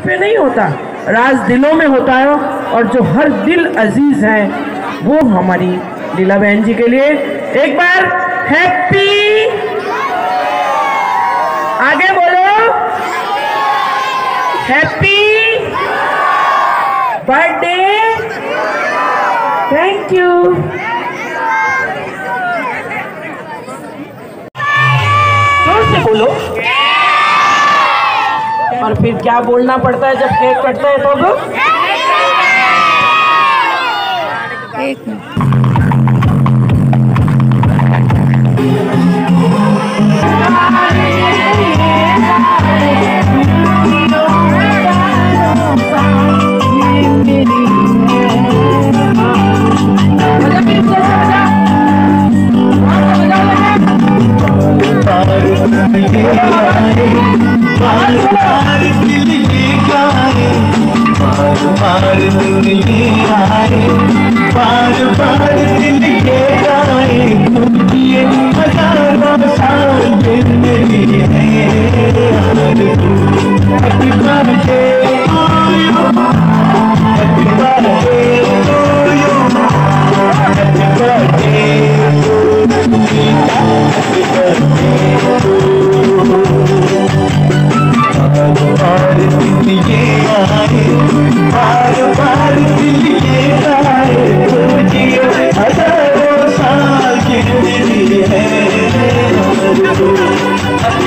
पे नहीं होता। राज दिलों में होता है और जो हर दिल अज़ीज़ है, वो हमारी लीला बहन जी के लिए। एक बार हैप्पी। आगे बोलो। Happy birthday. Thank you. फिर क्या बोलना पड़ता है जब केक कटता है तो एक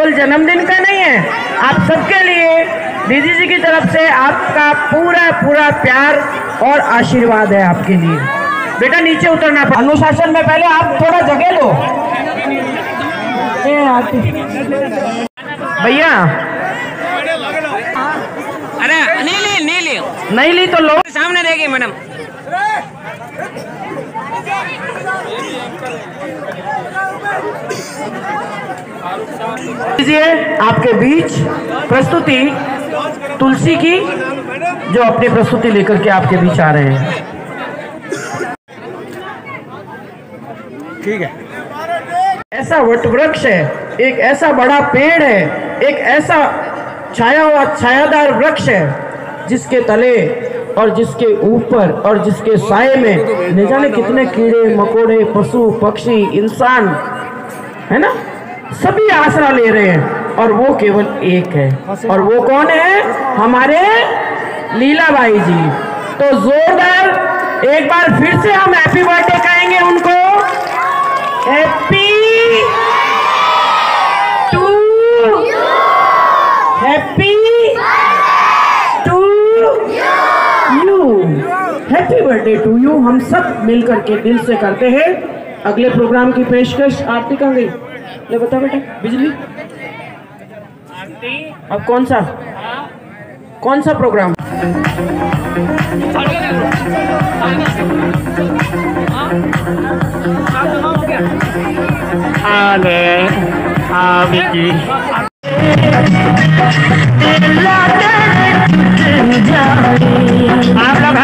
केवल जन्मदिन का नहीं है आप सबके लिए दीदी जी की तरफ़ से आपका पूरा पूरा प्यार और आशीर्वाद है आपके लिए। बेटा नीचे उतरना पड़ा अनुशासन में पहले आप थोड़ा जगह लो। भैया। अरे नहीं ली नहीं ली। नहीं ली तो लो। सामने देखिए मैडम। आपके बीच प्रस्तुति तुलसी की जो अपनी प्रस्तुति लेकर के आपके बीच आ रहे हैं। ठीक है। ऐसा वट वृक्ष है एक ऐसा बड़ा पेड़ है एक ऐसा छाया हुआ छायादार वृक्ष है जिसके तले और जिसके ऊपर और जिसके साय में न जाने कितने कीड़े, मकोड़े, पशु, पक्षी, इंसान, है ना? सभी आसरा ले रहे हैं और वो केवल एक है। और वो कौन है? हमारे लीला भाई जी। तो जोरदार एक बार फिर से हम हैप्पी बर्थडे कहेंगे उनको happy to happy to you happy birthday to you हम सब मिलकर के दिल से करते हैं। अगले प्रोग्राम की पेशकश आरती कहाँ गई ले बता बेटा बिजली। अब कौन सा? कौन सा प्रोग्राम हाँ। आले आविकी। आप लोग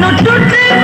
जाओ जान